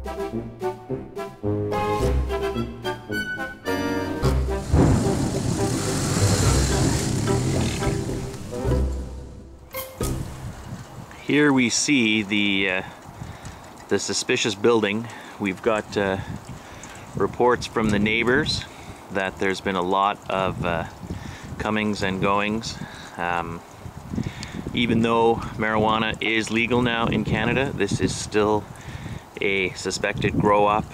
Here we see the uh, the suspicious building. We've got uh, reports from the neighbors that there's been a lot of uh, comings and goings. Um, even though marijuana is legal now in Canada, this is still a suspected grow up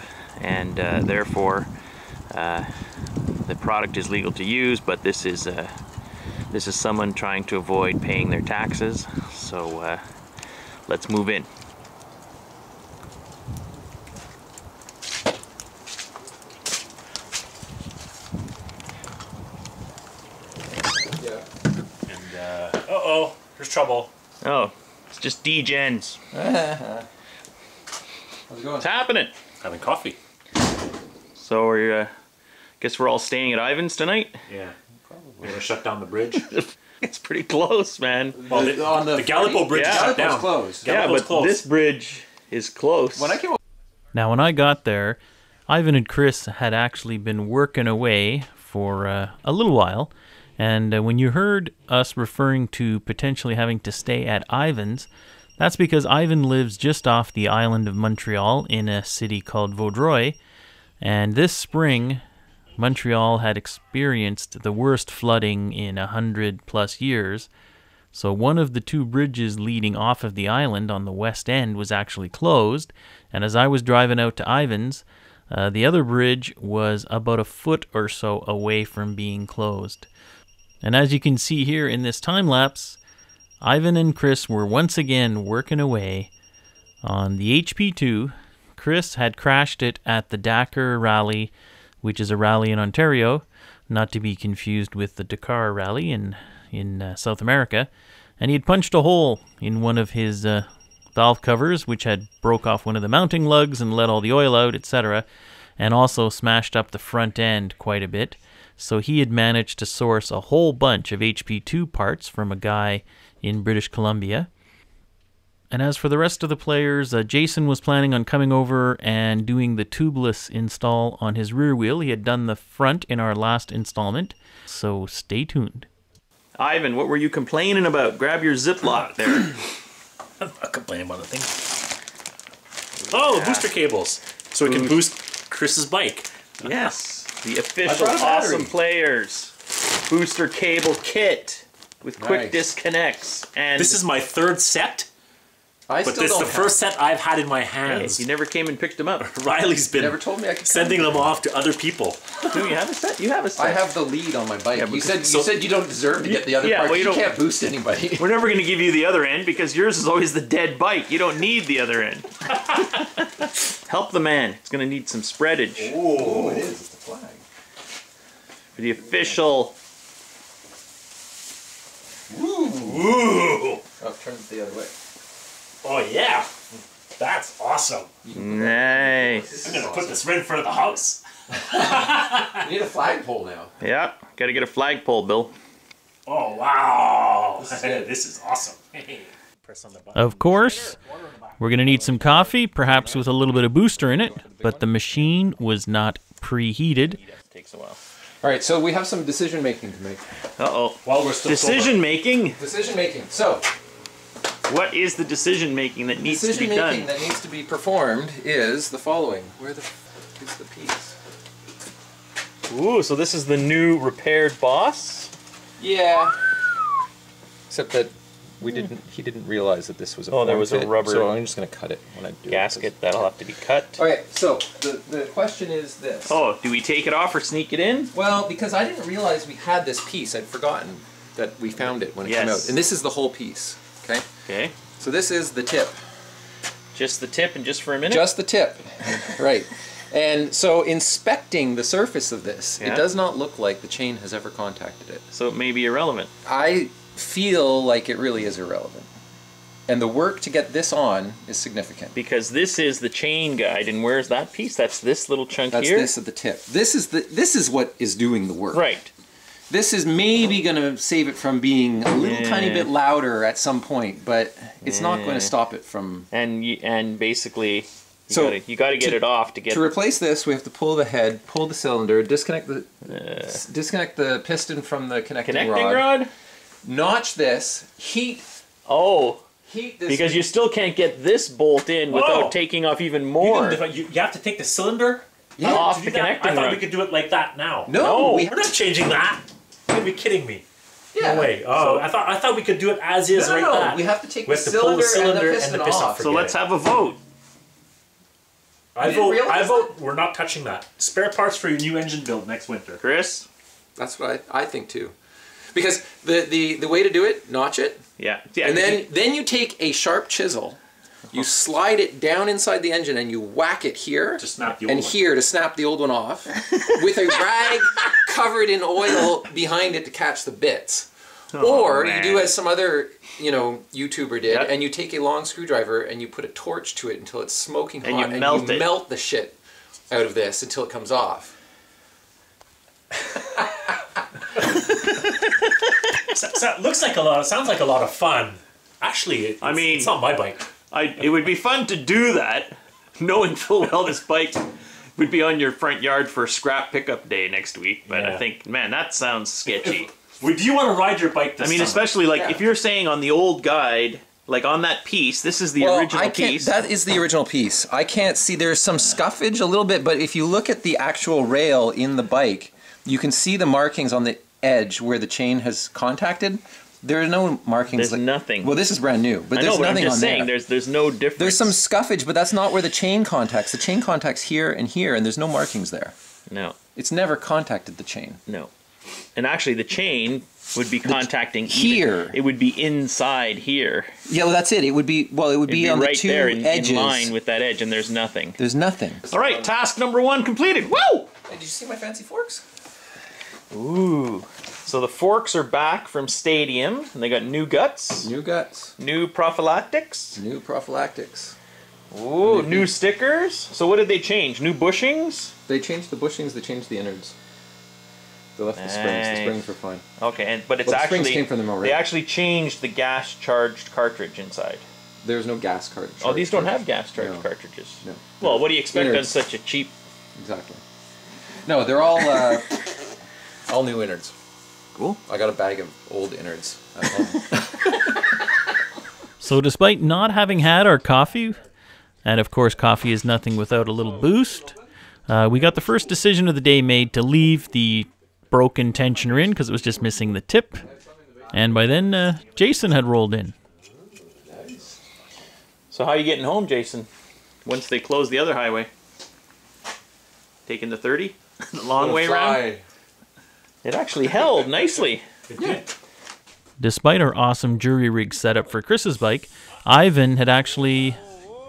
and uh, therefore uh, the product is legal to use, but this is uh, this is someone trying to avoid paying their taxes. So uh, let's move in. And uh, uh oh, there's trouble. Oh, it's just D-gens. How's it going? What's happening? Having coffee. So we're, uh, guess we're all staying at Ivan's tonight. Yeah, probably. We're gonna shut down the bridge. It's pretty close, man. Well, The- the, on the the Galipeault bridge Yeah. is shut down. closed. Yeah. Yeah, Galipeault's but close. this bridge is close. When I came Now, when I got there, Ivan and Chris had actually been working away for uh, a little while. And uh, when you heard us referring to potentially having to stay at Ivan's, that's because Ivan lives just off the island of Montreal in a city called Vaudreuil. And this spring, Montreal had experienced the worst flooding in a hundred plus years. So one of the two bridges leading off of the island on the west end was actually closed, and as I was driving out to Ivan's, uh, the other bridge was about a foot or so away from being closed. And as you can see here in this time lapse, Ivan and Chris were once again working away on the HP2. Chris had crashed it at the Dakar Rally, which is a rally in Ontario, not to be confused with the Dakar Rally in in uh, South America, and he had punched a hole in one of his uh, valve covers, which had broke off one of the mounting lugs and let all the oil out, etc., and also smashed up the front end quite a bit. So he had managed to source a whole bunch of HP2 parts from a guy in British Columbia. And as for the rest of the players, uh, Jason was planning on coming over and doing the Tubliss install on his rear wheel. He had done the front in our last installment, so stay tuned. Ivan, what were you complaining about? Grab your Ziploc there. I'm not complaining about the thing. Oh, booster cables, so we can boost Chris's bike. yes, the official brought a battery. awesome players booster cable kit with quick Nice. disconnects and This is my third set, I but still this is the first set I've had in my Hey, hands. you never came and picked them up. Riley's been never told me I could sending them off to other people. Do you have a set? You have a set. I have the lead on my bike. Yeah, you because- said you said you don't deserve to get the other Yeah, part. well, you you can't boost anybody. We're never going to give you the other end because yours is always the dead bike. You don't need the other end. Help the man. It's going to need some spreadage Oh, it is. It's the flag. for the official. Ooh! Oh, turn it the other way. Oh yeah, that's awesome. Nice. I'm gonna put this right in front of the house. We need a flagpole now. Yeah, got to get a flagpole, Bill. Oh wow, This is this is awesome. Press on the button. Of course, we're going to need some coffee, perhaps with a little bit of booster in it, but the machine was not preheated. Takes a while. All right, so we have some decision making to make. Uh oh. While we're still Decision making. Decision making. So, What is the decision making that needs to decision be making done? that needs to be performed is the following. Where the f- is the piece? Ooh, so this is the new repaired boss. Yeah. Except that we didn't. He didn't realize that this was a. Oh, there form was a fit, rubber So I'm just gonna cut it when I do it. Gasket that'll have to be cut. All right. so the the question is this. Oh, do we take it off or sneak it in? Well, because I didn't realize we had this piece, I'd forgotten that we found it when it came out. And this is the whole piece. Okay. Okay. So this is the tip. Just the tip and just for a minute? Just the tip. right. And so inspecting the surface of this, Yeah. it does not look like the chain has ever contacted it. so it may be irrelevant. I feel like it really is irrelevant. And the work to get this on is significant. Because this is the chain guide, and where's that piece? That's this little chunk That's here. this at the tip. This is the this is what is doing the work. Right. This is maybe going to save it from being a little Yeah. tiny bit louder at some point, but it's not going to stop it from And y- and basically, You So, gotta, you gotta get it off to get. To replace this, we have to pull the head, pull the cylinder, disconnect the uh. s- disconnect the piston from the connecting, connecting rod, rod. Notch this, heat Oh, heat this because you still can't get this bolt in without Whoa. taking off even more. didn't- you, you have to take the cylinder Yeah. Off the do connecting I thought we could do it like that now. no, No. we We're not changing that. You're gonna be kidding me. yeah. No way. Oh, I thought I thought we could do it as is No, no, right no. that. We have to take We the have to pull the cylinder, cylinder and the piston, off. so let's it. have a vote. I vote. I realize vote. We're not touching that. Spare parts for your new engine build next winter. Chris. That's what I, I think too. Because the, the, the way to do it, notch it, Yeah. Yeah. and then then you take a sharp chisel, you slide it down inside the engine, and you whack it here To snap the old and one. here to snap the old one off, with a rag covered in oil behind it to catch the bits. Oh, or you do as some other you know YouTuber did, Yep. and you take a long screwdriver and you put a torch to it until it's smoking hot, And you hot, melt it. melt the shit out of this until it comes off. So, so it looks like a lot. Sounds like a lot of fun. Actually, it, I mean- it's not my bike. I, it would be fun to do that, knowing full well this bike would be on your front yard for scrap pickup day next week. But I think, man, that sounds sketchy. Would you want to ride your bike I mean, summer? especially like Yeah. if you're saying on the old guide, like on that piece, this is the original I can't, piece. That is the original piece. I can't see. There's some scuffage a little bit, but if you look at the actual rail in the bike, you can see the markings on the edge where the chain has contacted. There are no markings. There's like- nothing. Well, this is brand new, but I there's know, but I'm nothing just on saying, there. there's there's no difference. There's some scuffage, but that's not where the chain contacts. The chain contacts here and here, and there's no markings there. no, It's never contacted the chain. no, and actually the chain would be contacting even- here. it would be inside here. Yeah, well, that's it. It would be well, it would It'd be, be, on right the two there in, in line with that edge, and there's nothing. There's nothing. All right, task number one completed. Woo! Hey, did you see my fancy forks? Ooh. So the forks are back from Stadium, and they got new guts, New guts, new prophylactics, new prophylactics. ooh, new stickers. So what did they change? New bushings? They changed the bushings. They changed the innards. They left the springs. The springs were fine. Okay, and but it's Well, the springs actually came from them already. they actually changed the gas charged cartridge inside. There's no gas card. Oh, these don't have gas charged No. cartridges. No. Well, what do you expect on such a cheap? Exactly. No, they're all uh, all new innards. Cool. I got a bag of old innards at home. So, despite not having had our coffee, and of course, coffee is nothing without a little boost, uh, we got the first decision of the day made to leave the broken tensioner in because it was just missing the tip. And by then, uh, Jason had rolled in. So how are you getting home, Jason? Once they close the other highway, taking the thirty, the long way around. It actually held nicely. It. Despite our awesome jury rig setup for Chris's bike, Ivan had actually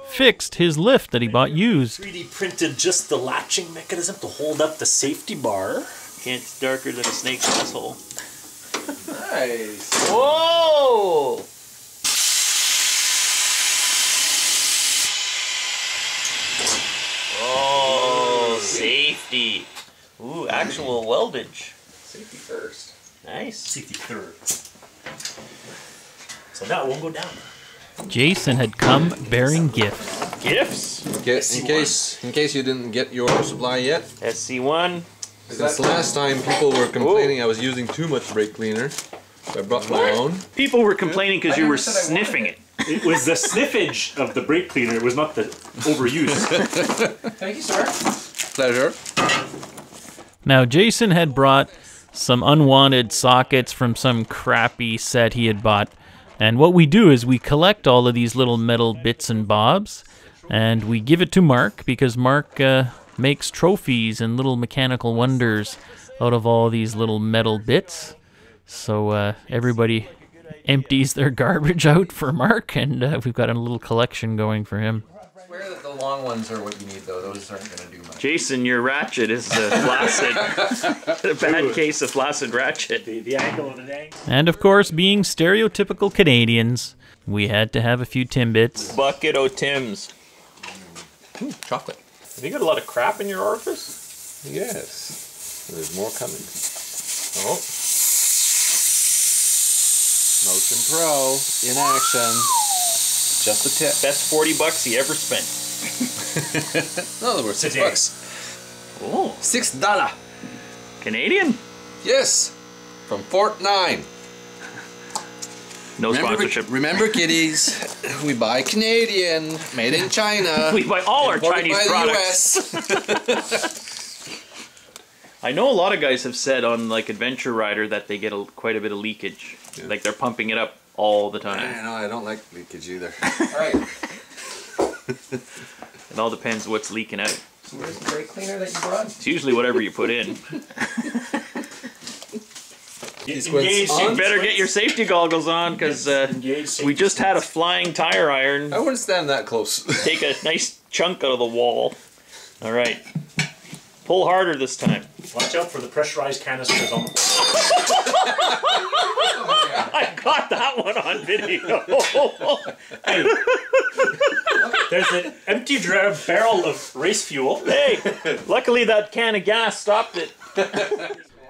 fixed his lift that he bought used. 3D printed just the latching mechanism to hold up the safety bar. Can't darker than a snake's asshole. nice. Whoa! Oh, safety. Ooh, actual weldage. Safety first. Nice. Safety third. So now it won't go down. Jason had come bearing gifts. Gifts. Get, in case in case you didn't get your supply yet, SC1. since last time people were complaining I was using too much brake cleaner, so I brought my own. People were complaining because you were never said I wanted sniffing it. it. It was the sniffage of the brake cleaner. It was not the overuse. Thank you, sir. Pleasure. Now, Jason had brought some unwanted sockets from some crappy set he had bought. And what we do is we collect all of these little metal bits and bobs and we give it to Mark because Mark uh, makes trophies and little mechanical wonders out of all these little metal bits. So uh, everybody empties their garbage out for Mark, and uh, we've got a little collection going for him. Swear that the long ones are what you need, though. Those aren't going to do. Jason, your ratchet is uh, flaccid. a bad case of flaccid ratchet. the, the angle of the angle. And of course, being stereotypical Canadians, we had to have a few Timbits. Bucket o' Tim's. Chocolate. Have you got a lot of crap in your orifice? Yes. There's more coming. Oh. Motion Pro in action. Just a tip. Best 40 bucks he ever spent. No, they were six Today. bucks. Oh, Six dollar. Canadian. Yes. From FortNine. No Remember, sponsorship. remember, kiddies, we buy Canadian, made in China. We buy all our Chinese by the products. US. I know a lot of guys have said on like Adventure Rider that they get a, quite a bit of leakage. Yeah. Like they're pumping it up all the time. I time. know, I don't like leakage either. Alright, It all depends what's leaking out. So where's the brake cleaner that you brought? It's usually whatever you put in. Engage. You better get your safety goggles on because uh, we just had a flying tire iron I wouldn't stand that close. take a nice chunk out of the wall. All right. Pull harder this time. Watch out for the pressurized canisters on. the I got that one on video. Hey, there's an empty dra- barrel of race fuel. hey, luckily that can of gas stopped it.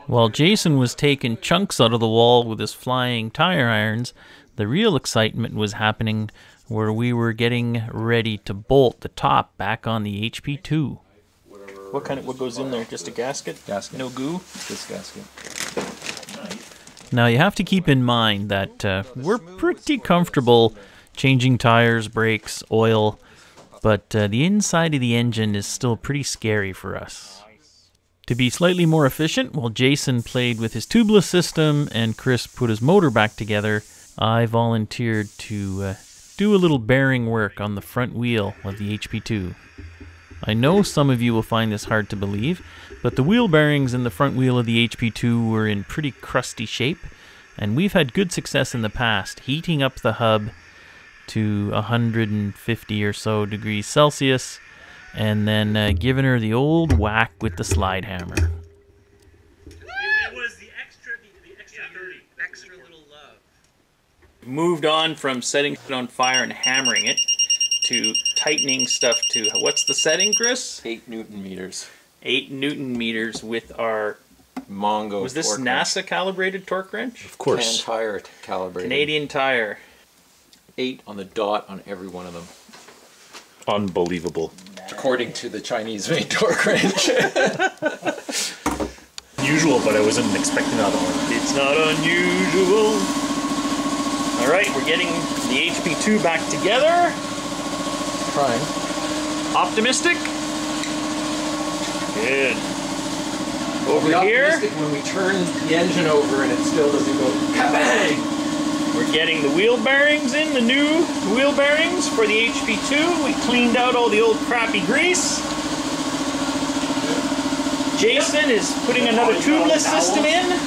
While Jason was taking chunks out of the wall with his flying tire irons, the real excitement was happening where we were getting ready to bolt the top back on the HP2. What kind of what goes in there? Just a gasket? Gasket. No goo? This gasket. Now you have to keep in mind that uh, we're pretty comfortable changing tires, brakes, oil, but uh, the inside of the engine is still pretty scary for us. To be slightly more efficient, while Jason played with his Tubliss system and Chris put his motor back together, I volunteered to uh, do a little bearing work on the front wheel of the HP2. I know some of you will find this hard to believe, but the wheel bearings in the front wheel of the HP2 were in pretty crusty shape, and we've had good success in the past heating up the hub to 150 or so degrees Celsius and then uh, giving her the old whack with the slide hammer. It was the extra, the, extra dirty. extra little love. Moved on from setting it on fire and hammering it to tightening stuff to what's the setting, Chris? 8 newton meters. Eight newton meters with our Mongo. was this torque wrench. NASA calibrated torque wrench? Of Can tire calibrated. Canadian tire. 8 on the dot on every one of them. Unbelievable. According to the Chinese made torque wrench. Usual, but I wasn't expecting that one. It's not unusual. All right, we're getting the HP2 back together. Trying. Optimistic. Good. Over here, optimistic when we turn the engine over and it still doesn't go kabang. We're getting the wheel bearings in, the new wheel bearings for the HP2. We cleaned out all the old crappy grease. Jason is putting another Tubliss system in. There's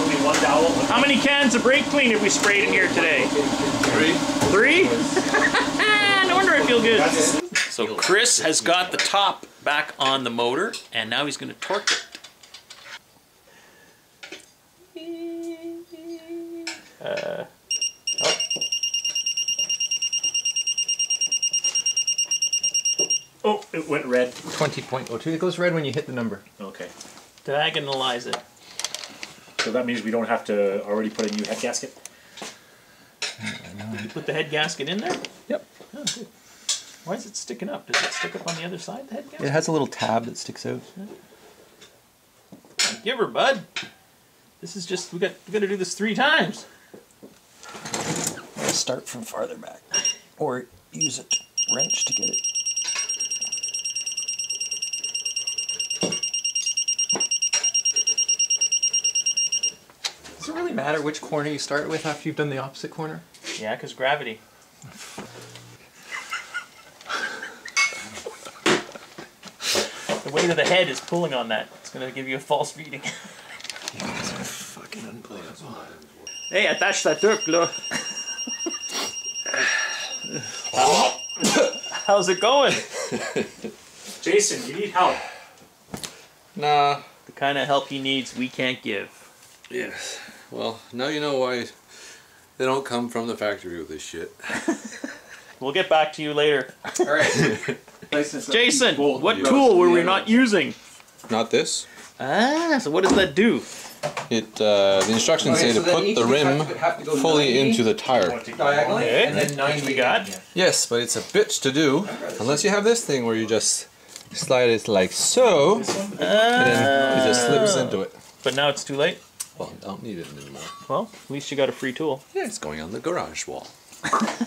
only one dowel. How many cans of brake cleaner have we sprayed in here today? Three. Three? no wonder I feel good. So Chris has got the top back on the motor, and now he's going to torque it. Uh, oh, Oh, it went red. 20.02. It goes red when you hit the number. Okay. diagonalize it. So that means we don't have to already put a new head gasket? Did you put the head gasket in there? Yep. Oh, good. Why is it sticking up? Does it stick up on the other side, the head gasket? It has a little tab that sticks out. Give her, bud. This is just we got we got to do this three times. Start from farther back. Or use a t- wrench to get it. Does it really matter which corner you start with after you've done the opposite corner? Yeah, because gravity. the weight of the head is pulling on that. It's gonna give you a false reading. Fucking unbelievable. hey, attache ta tuque, là. How's it going? Jason, you need help. Nah. The kind of help he needs, we can't give. Yes. Well, now you know why they don't come from the factory with this shit. We'll get back to you later. Alright. Jason, what tool were we not using? Not this. Ah, so what does that do? It uh, the instructions Okay, say so to put the rim to- to fully 90. into the tire. Diagonally, Okay, and then 90 we got? again. Yes, but it's a bitch to do unless you have this thing where you just slide it like so, and then it just slips into it. But now it's too late. Well, don't need it anymore. Well, at least you got a free tool. Yeah, it's going on the garage wall.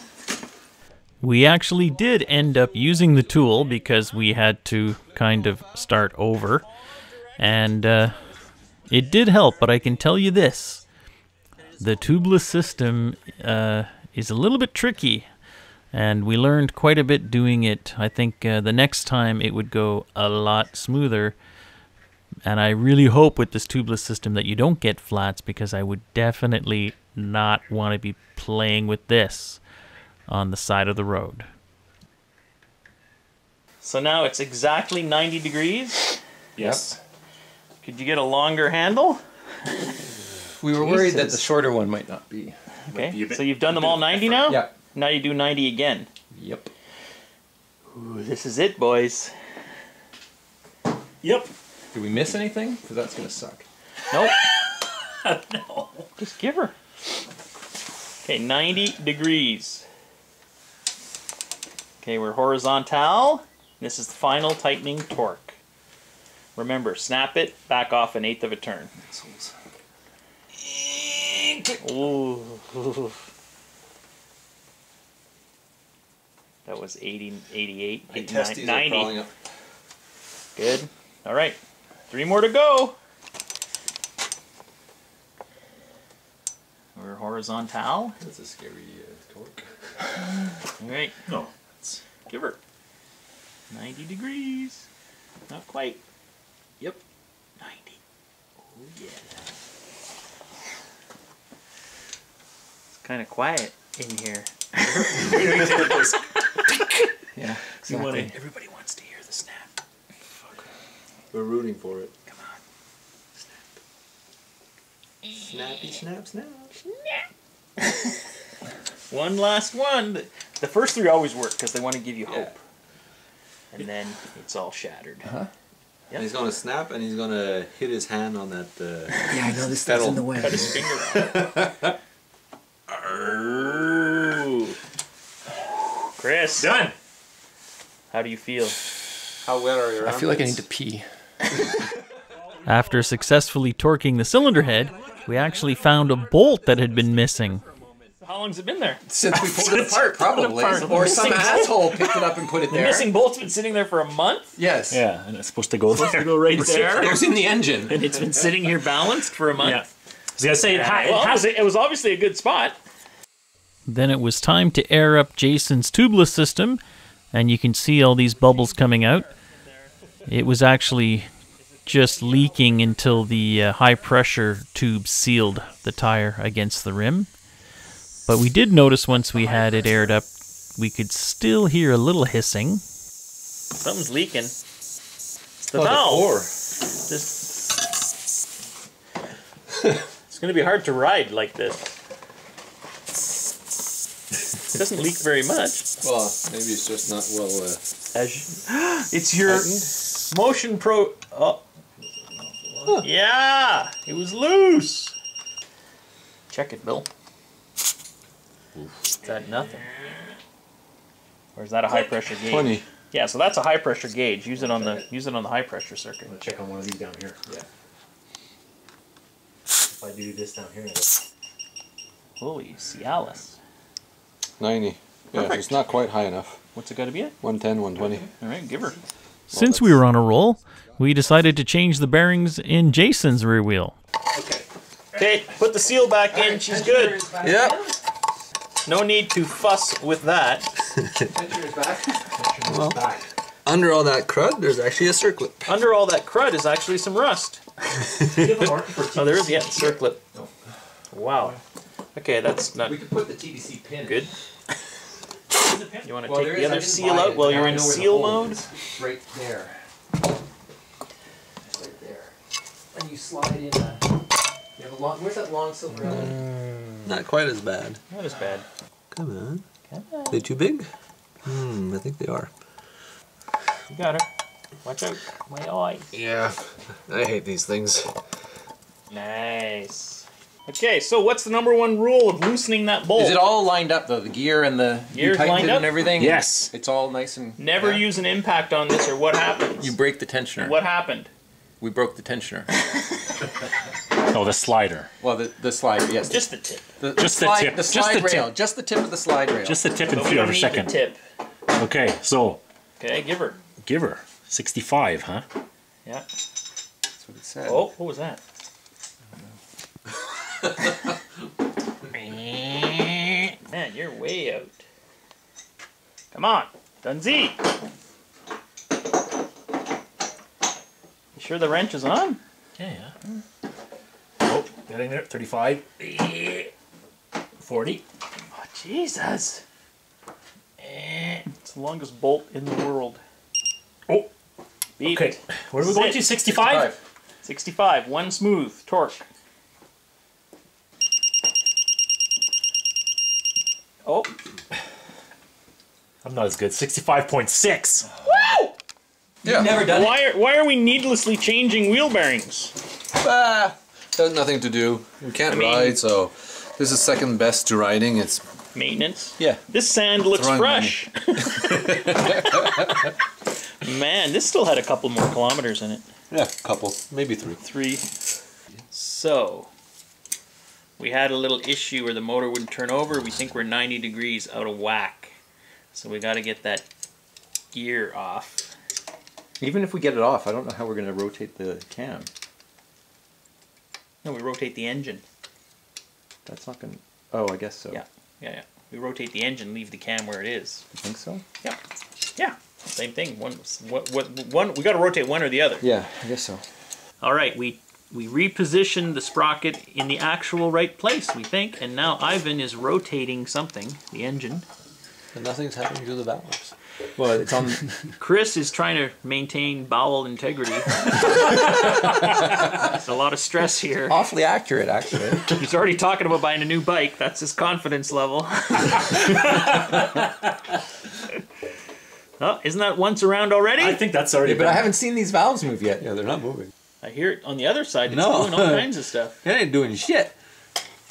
We actually did end up using the tool because we had to kind of start over. And uh, it did help, but I can tell you this the Tubliss system uh, is a little bit tricky. And we learned quite a bit doing it. I think uh, the next time it would go a lot smoother. And I really hope with this Tubliss system that you don't get flats because I would definitely not want to be playing with this on the side of the road. So now it's exactly 90 degrees. Yes. Could you get a longer handle? We were worried that the shorter one might not be. be Okay. bit- So you've done them all 90 now? Yeah. Now you do 90 again. Yep. Ooh, this is it, boys. Yep. Did we miss anything? Because that's gonna suck. Nope. no. Just give her. Okay, 90 degrees. Okay, we're horizontal. This is the final tightening torque. Remember, snap it, back off an eighth of a turn. Ooh. That was 80, 88, 89, 90. Good. All right. Three more to go. We're horizontal. That's a scary uh, torque. All right. No. It's, Give her. 90 degrees. Not quite. Yep. 90. Oh, yeah. It's kind of quiet in here. Yeah. you Wanna, everybody wants to hear the snap. Fuck. We're rooting for it. Come on. Snap. Snappy, snap, snap. Snap. One last one. The the first three always work because they want to give you hope. And then it's all shattered. Uh-huh. Uh-huh. And he's gonna snap, and he's gonna hit his hand on that. Uh, Yeah, I know this Pedal. in the way. Cut his finger off. Ooh. Chris, Done. how do you feel? how wet are your I feel like I need to pee. After successfully torquing the cylinder head, we actually found a bolt that had been missing. How long's it been there? Since we pulled it apart, probably. apart. Or some Missing- asshole picked it up and put it The there. missing bolt's been sitting there for a month, Yes. Yeah, and it's supposed to go there. go right It there, was in the engine. and it's been sitting here balanced for a month. Yeah. I was gonna say it, ha- well, it it, has was, it was obviously a good spot. Then it was time to air up Jason's Tubliss system, and you can see all these bubbles coming out. It was actually just leaking until the uh, high pressure tube sealed the tire against the rim. But we did notice once we had it aired up, we could still hear a little hissing. Something's leaking. It's the Oh, valve. ore. This- it's going to be hard to ride like this. It doesn't leak very much. Well, maybe it's just not well. Uh, As you- it's your motion pro. Oh. Yeah, it was loose. Check it, Bill. Is that nothing? Or is that a high pressure gauge? Twenty. Yeah, so that's a high pressure gauge. Use it on the use it on the high pressure circuit. check on one of these down here. Yeah. If I do this down here, Holy Cialis. Ninety. Yeah, Perfect. it's not quite high enough. What's it got to be at? 110, 120. All right, give her. Since we were on a roll, we decided to change the bearings in Jason's rear wheel. Okay, put the seal back in. She's good. Yep. No need to fuss with that. Under all that crud, there's actually a circlet. Under all that crud is actually some rust. Oh, there is, yeah, circlet. Wow. Okay, that's not We could put the TBC pin. good. You want to Well, take the is- other seal out it, while you're in know where the seal mode? is. Right there. It's right there. And you slide in a. You have a long. Where's that long silver mm. element? Not quite as bad. Not as bad. Come on. Come on. Are they too big? Hmm, I think they are. You got her. Watch out. My eye. Yeah, I hate these things. Nice. Okay, so what's the number one rule of loosening that bolt? Is it all lined up though? The gear and the you Gear's tightened lined it up? and everything. Yes. It's all nice and. Never yeah. use an impact on this, or what happens? You break the tensioner. What happened? We broke the tensioner. Oh, the slider. well, the the slide. Yes. Just the tip. the, just the slide, tip, The just slide the tip. rail. Just the tip of the slide rail. Just the tip and But we feel don't every second. the tip. Okay, so Okay, give her. give her 65, huh? Yeah. That's what it said. Oh, what was that? Man, you're way out. Come on, Dunzee. You sure the wrench is on? Yeah, yeah. Hmm. Getting there. 35. 40. Oh, Jesus. It's the longest bolt in the world. Oh, Beat okay. it. Where are we going to? 65? 65, one smooth, torque. Oh, I'm not as good. 65.6. Woo! Yeah. Never done why are, why are we needlessly changing wheel bearings? Ah, there's nothing to do. We can't I mean- ride, so this is second best to riding. It's Maintenance. Yeah. This sand looks fresh. Man, this still had a couple more kilometers in it. yeah, a couple, maybe three. Three. So, we had a little issue where the motor wouldn't turn over. We think we're 90 degrees out of whack. So we got to get that gear off. Even if we get it off, I don't know how we're going to rotate the cam. No, we rotate the engine. That's not going to. Oh, I guess so. Yeah. Yeah, yeah. We rotate the engine, leave the cam where it is. You think so? Yeah. Yeah. Same thing. One, what, what, one. We got to rotate one or the other. Yeah, I guess so. All right, we we repositioned the sprocket in the actual right place, we think, and now Ivan is rotating something, the engine. And nothing's happening to the valves. Well, it's on. Chris is trying to maintain bowel integrity. There's a lot of stress here. awfully accurate, actually. He's already talking about buying a new bike. That's his confidence level. oh, isn't that once around already? I think that's already but I been- haven't seen these valves move yet. Yeah, they're not moving. I hear it on the other side. It's No. doing all kinds of stuff. It ain't doing shit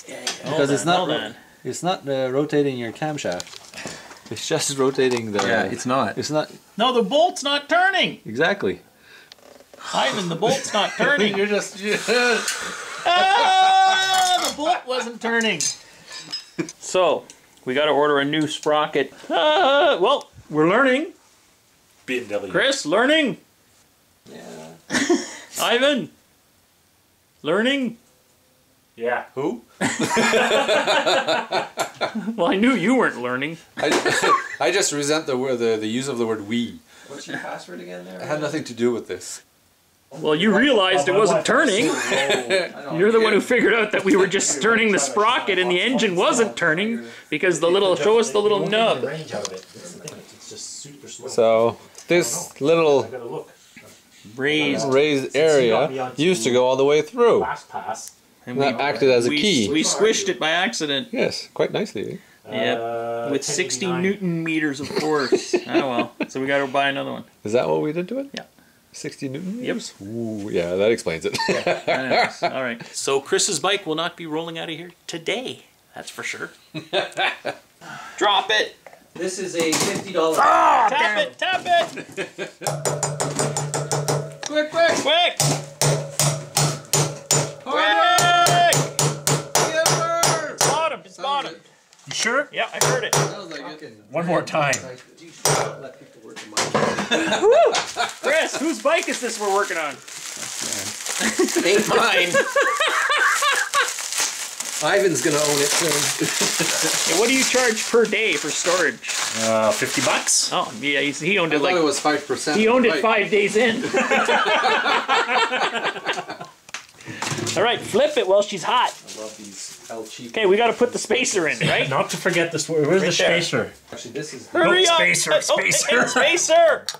Because it's not Hold ro- on. it's not uh, rotating your camshaft. It's just rotating the. Yeah, it's not. It's not No, the bolt's not turning. exactly. Ivan, the bolt's not turning. You're just. Ah, the bolt wasn't turning. So, we got to order a new sprocket. Ah, well, we're learning. BMW. Chris, learning. Yeah. Ivan, learning. Yeah. Who? Well, I knew you weren't learning. I, I just resent the word, the, the use of the word "we." What's your password again there? It had nothing to do with this. Well, you oh, realized it wasn't turning. Oh, You're the one who figured out that we were just turning the sprocket and the engine wasn't turning because the little show us the little nub. range out of it. That's the thing. It's just super slow. So this little. Raised. raised area used to go all the way through. Fast pass. And That acted as a we, key. we squished it by accident. Yes, quite nicely. Yep. Uh, With 60 newton meters of force. oh well. So we got to buy another one. Is that what we did to it? Yeah. 60 newton Yep. Ooh, yeah, that explains it. Anyways, all right. So Chris's bike will not be rolling out of here today. That's for sure. Drop it. This is a fifty dollar. Oh, Tap it. Tap it. Quick, quick! Quick. Sure? Yeah, I heard it. One more time. Chris, whose bike is this we're working on? Ain't mine. Ivan's gonna own it soon. Hey, what do you charge per day for storage? Uh, 50 bucks? Oh, yeah, he owned I it thought like it was 5%. He owned it Right. five days in. All right, flip it while she's hot. I love these El Cheap. Okay, we got to put the spacer in, right? Not to forget this. Where's the Right there. spacer? Actually, this is. Hurry No, up! spacer, Oh, oh, spacer. hey, spacer!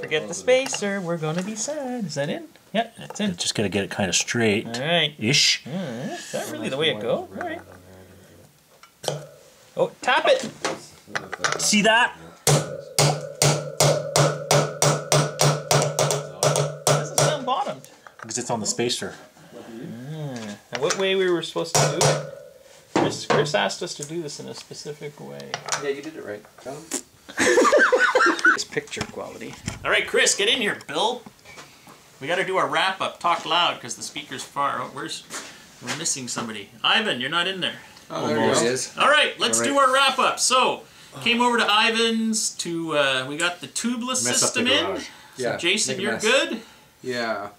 Forget the spacer. We're gonna be sad. Is that in? Yeah, that's in. Just gotta get it kind of straight. All right. Ish. Is that really the way it go? All right. Oh, tap it. See that? Doesn't sound bottomed. Because it's on the spacer. What way we were supposed to do it. Chris, Chris asked us to do this in a specific way. Yeah, you did it right. It's picture quality. All right, Chris, get in here, Bill. We got to do our wrap up. Talk loud because the speaker's far. Oh, where's? We're missing somebody. Ivan, you're not in there. Oh, there he is. All right, let's do our wrap up. So, came over to Ivan's to uh, we got the Tubliss Mess up the system in. So Yeah, Jason, you're mess. good. Yeah.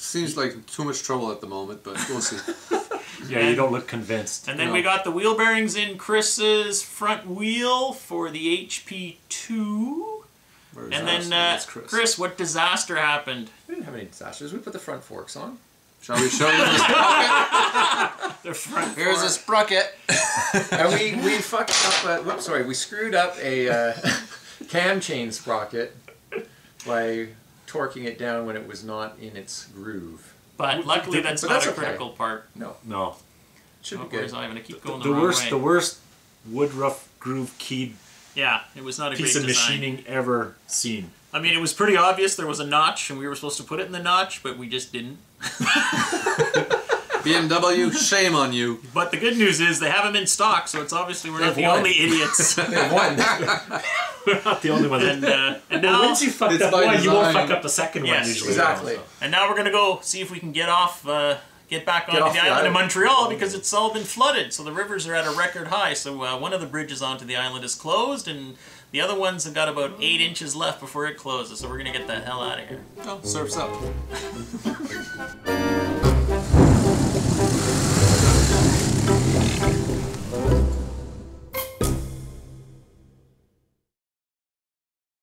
Seems like too much trouble at the moment, but we'll see. Yeah, you don't look convinced. And then No. we got the wheel bearings in Chris's front wheel for the HP2. Where's And then, uh, That's Chris. what disaster happened? We didn't have any disasters. We put the front forks on. Shall we show you this? The front Here's a sprocket. and we, we fucked up, uh, whoops, sorry, we screwed up a uh, cam chain sprocket by torquing it down when it was not in its groove. But luckily, that's But not that's a okay. critical part. No, No. should Oh, be where's good. Ivan? I keep going the, The wrong worst, way. the worst wood rough groove keyed Yeah, it was not a piece great of design. machining ever seen. I mean, it was pretty obvious there was a notch, and we were supposed to put it in the notch, but we just didn't. BMW, shame on you. But the good news is they have them in stock, so it's obviously we're not the won. only idiots. One. We're not the only one. and uh, and Well, now once you fuck It's up by one, you won't fuck up the second Yes, one usually. exactly. and now we're gonna go see if we can get off, uh, get back onto off the the island of. Montreal because it's all been flooded. So the rivers are at a record high. So uh, one of the bridges onto the island is closed, and the other ones have got about eight inches left before it closes. So we're gonna get the hell out of here. Oh, surf's up.